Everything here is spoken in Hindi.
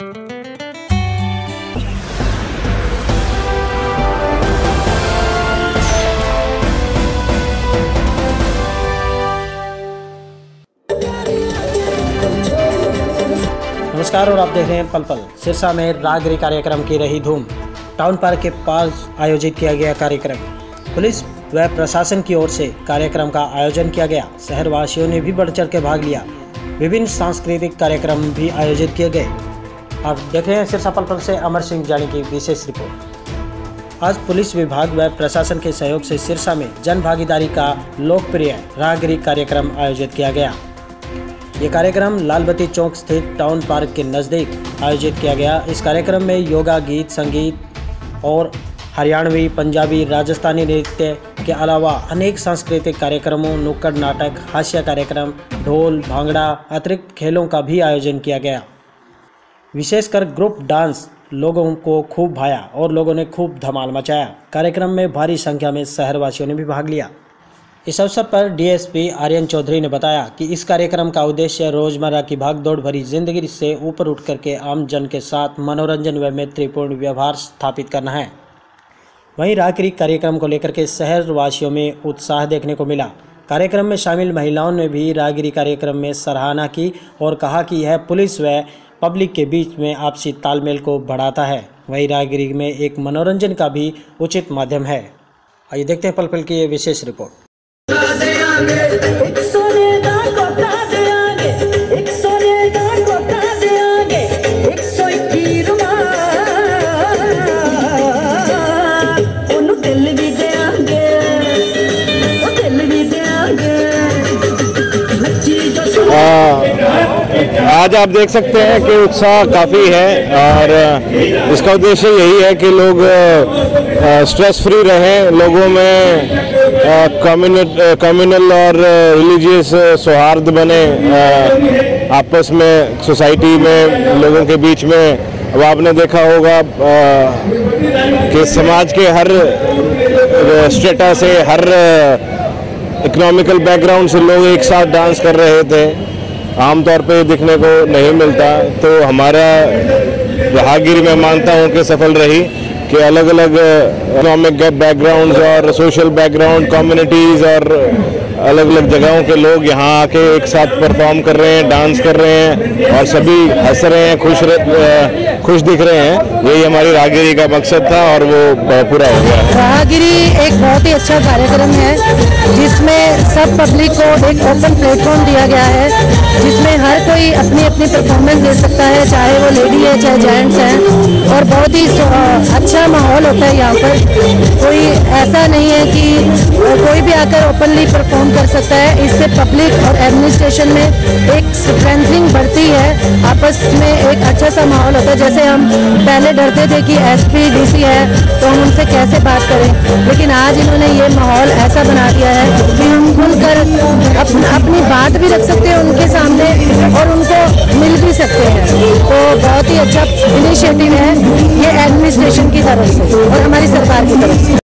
नमस्कार, और आप देख रहे हैं पल पल। सिरसा में रागरी कार्यक्रम की रही धूम। टाउन पार्क के पास आयोजित किया गया कार्यक्रम। पुलिस व प्रशासन की ओर से कार्यक्रम का आयोजन किया गया। शहर वासियों ने भी बढ़ चढ़ के भाग लिया। विभिन्न सांस्कृतिक कार्यक्रम भी आयोजित किए गए। आप देख रहे हैं सिरसा पल पल से अमर सिंह जानी की विशेष रिपोर्ट। आज पुलिस विभाग व प्रशासन के सहयोग से सिरसा में जन भागीदारी का लोकप्रिय राहगिरी कार्यक्रम आयोजित किया गया। ये कार्यक्रम लालबत्ती चौक स्थित टाउन पार्क के नज़दीक आयोजित किया गया। इस कार्यक्रम में योगा, गीत, संगीत और हरियाणवी, पंजाबी, राजस्थानी नृत्य के अलावा अनेक सांस्कृतिक कार्यक्रमों, नुक्कड़ नाटक, हास्य कार्यक्रम, ढोल, भांगड़ा अतिरिक्त खेलों का भी आयोजन किया गया। विशेषकर ग्रुप डांस लोगों को खूब भाया और लोगों ने खूब धमाल मचाया। कार्यक्रम में भारी संख्या में शहरवासियों ने भी भाग लिया। इस अवसर पर डीएसपी आर्यन चौधरी ने बताया कि इस कार्यक्रम का उद्देश्य रोज़मर्रा की भागदौड़ भरी ज़िंदगी से ऊपर उठ करके आम जन के साथ मनोरंजन व मैत्रीपूर्ण व्यवहार स्थापित करना है। वहीं राखरी कार्यक्रम को लेकर के शहरवासियों में उत्साह देखने को मिला। कार्यक्रम में शामिल महिलाओं ने भी रागगिरी कार्यक्रम में सराहना की और कहा कि यह पुलिस व पब्लिक के बीच में आपसी तालमेल को बढ़ाता है। वहीं रायगिरी में एक मनोरंजन का भी उचित माध्यम है। आइए देखते हैं पल पल की ये विशेष रिपोर्ट। आज आप देख सकते हैं कि उत्साह काफ़ी है और इसका उद्देश्य यही है कि लोग स्ट्रेस फ्री रहें, लोगों में कम्युनल और रिलीजियस सौहार्द बने आपस में सोसाइटी में, लोगों के बीच में। अब आपने देखा होगा कि समाज के हर स्टेटा से हर इकोनॉमिकल बैकग्राउंड से लोग एक साथ डांस कर रहे थे। आमतौर पे देखने को नहीं मिलता तो हमारा राहगिरी मैं मानता हूँ कि सफल रही कि अलग अलग इकोनॉमिक बैकग्राउंड्स और सोशल बैकग्राउंड कम्युनिटीज़ और अलग अलग जगहों के लोग यहाँ आके एक साथ परफॉर्म कर रहे हैं डांस कर रहे हैं और सभी हंस रहे हैं, खुश रह- खुश दिख रहे हैं। यही हमारी राहगिरी का मकसद था और वो पूरा हो गया। राहगिरी एक बहुत ही अच्छा कार्यक्रम है, जिसमें सब पब्लिक को एक ओपन प्लेटफॉर्म दिया गया है, जिसमें हर कोई अपनी अपनी परफॉर्मेंस दे सकता है, चाहे वो लेडी है, चाहे जेंट्स हैं, और बहुत ही अच्छा माहौल होता है यहाँ पर। कोई ऐसा नहीं है कि कोई भी आकर ओपनली परफॉर्म कर सकता है। इससे पब्लिक और एडमिनिस्ट्रेशन में एक स्ट्रेंथनिंग बढ़ती है। आपस में एक अच्छा सा माहौल होता है। जैसे हम पहले डरते थे कि एसपी डीसी है तो हम उनसे कैसे बात करें? लेकिन आज इन्होंने ये माहौल ऐसा बना दिया है कि हम खुलकर अप, अपनी बात भी रख सकते हैं उनके सामने और उनको मिल भी सकते हैं। तो बहुत ही अच्छा इनिशिएटिव है। ये एडमिनिस्ट्रेशन की तरफ़ से और हमारी सरकार की तरफ़ से।